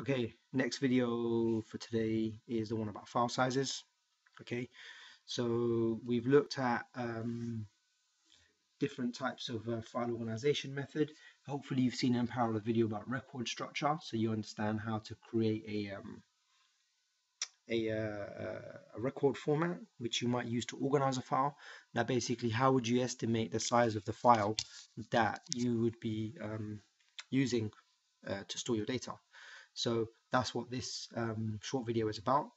Okay, next video for today is the one about file sizes. Okay, so we've looked at um, different types of uh, file organization method. Hopefully you've seen in parallel video about record structure, so you understand how to create a um, a, uh, a, record format which you might use to organize a file. Now basically how would you estimate the size of the file that you would be um, using uh, to store your data. So that's what this um, short video is about.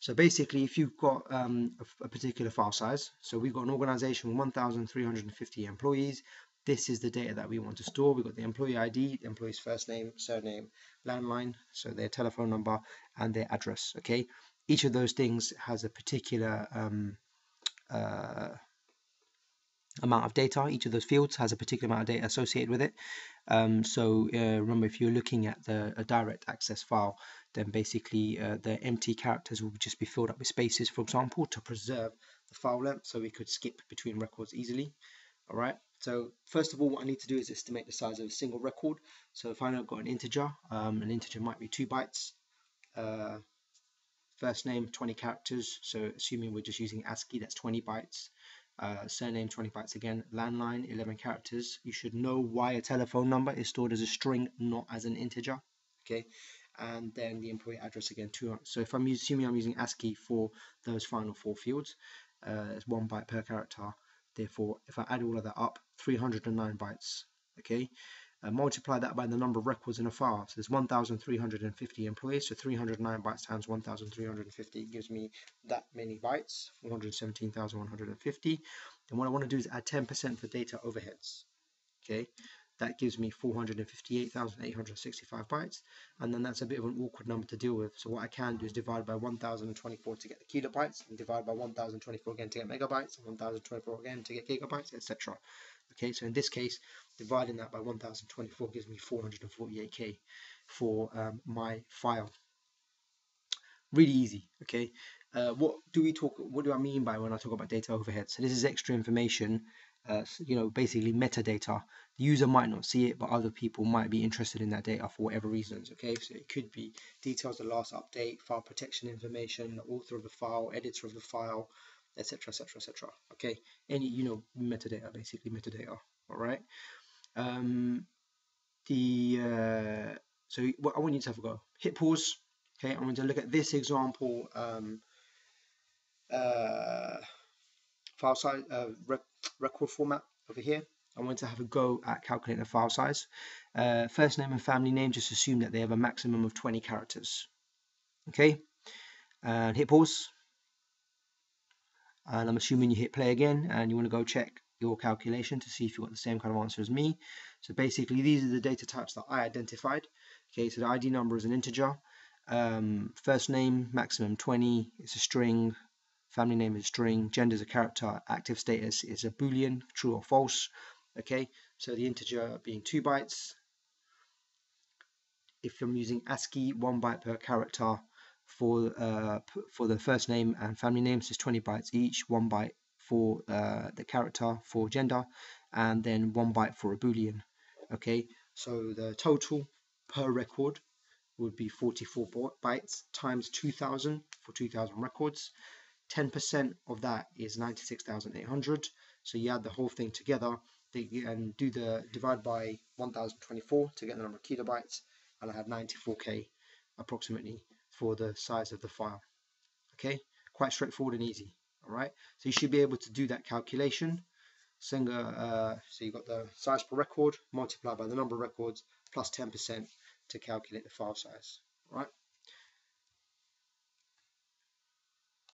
So basically, if you've got um, a, a, particular file size, so we've got an organization with 1,350 employees, this is the data that we want to store. We've got the employee ID, the employee's first name, surname, landline, so their telephone number and their address, okay? Each of those things has a particular um, uh, amount of data. Each of those fields has a particular amount of data associated with it. Um, so uh, remember, if you're looking at the a direct access file, then basically uh, the empty characters will just be filled up with spaces, for example, to preserve the file length, so we could skip between records easily. All right. So first of all, what I need to do is estimate the size of a single record. So if I've got an integer, um, an integer might be two bytes. Uh, first name 20 characters. So assuming we're just using ASCII, that's 20 bytes uh, surname 20 bytes again, landline 11 characters. You should know why a telephone number is stored as a string, not as an integer. Okay, and then the employee address again, two. So if I'm assuming I'm using ASCII for those final four fields, uh, it's one byte per character. Therefore, if I add all of that up, 309 bytes. Okay, uh, multiply that by the number of records in a file. So there's 1,350 employees, so 309 bytes times 1,350 gives me that many bytes, 417,150. And what I want to do is add 10% for data overheads. Okay, that gives me 458,865 bytes, and then that's a bit of an awkward number to deal with. So what I can do is divide by 1,024 to get the kilobytes, and divide by 1,024 again to get megabytes, and 1,024 again to get gigabytes, etc. Okay, so in this case, dividing that by 1024 gives me 448k for um, my file. Really easy, okay? Uh, what do we talk, what do I mean by when I talk about data overhead? So this is extra information, uh, you know, basically metadata. The user might not see it, but other people might be interested in that data for whatever reasons, okay? So it could be details of the last update, file protection information, the author of the file, editor of the file, etc etc etc okay? Any you know metadata basically metadata all right? Um the uh so what i want you to have a go. Hit pause okay? I'm going to look at this example um uh file size uh, rec record format over here. I want to have a go at calculating the file size. Uh, first name and family name, just assume that they have a maximum of 20 characters. Okay, and hit pause and I'm assuming you hit play again and you want to go check your calculation to see if you've got the same kind of answer as me. So basically these are the data types that I identified. Okay, so the ID number is an integer, um, first name maximum 20, it's a string, family name is string, gender is a character, active status is a boolean, true or false. Okay, so the integer being 2 bytes. If I'm using ASCII, 1 byte per character, for uh, for the first name and family names is 20 bytes each one byte for uh, the character for gender and then one byte for a boolean okay? So the total per record would be 44 bytes times 2000 for 2000 records. 10% of that is 96,800 so you add the whole thing together and do the divide by 1024 to get the number of kilobytes and I have 94k approximately for the size of the file. Okay, quite straightforward and easy. All right, so you should be able to do that calculation. Send uh, so you've got the size per record multiplied by the number of records plus 10% to calculate the file size. All right.